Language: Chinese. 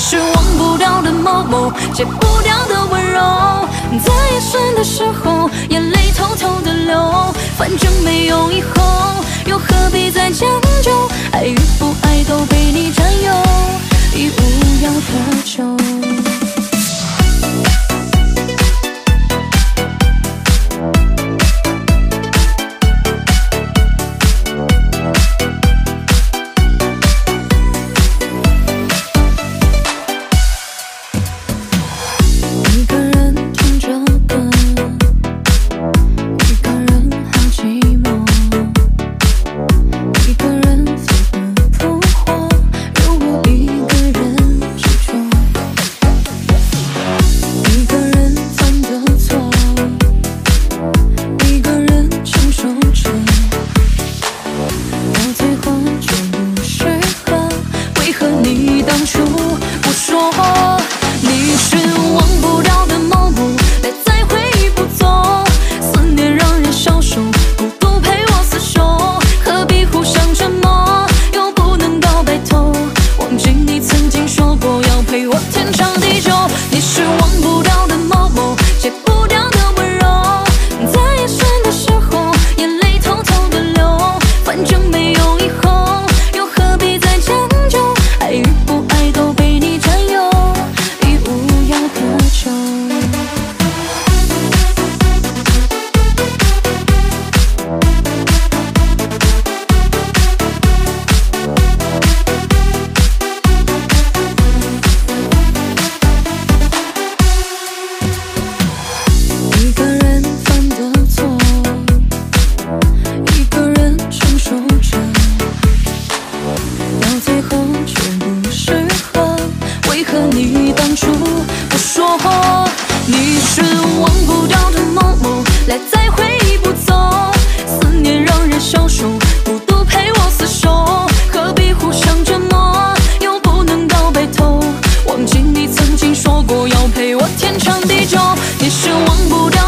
是忘不掉的某某，戒不掉的温柔，在夜深的时候，眼泪偷偷的流。反正没有以后，又何必再将就？过要陪我天长地久你是忘不掉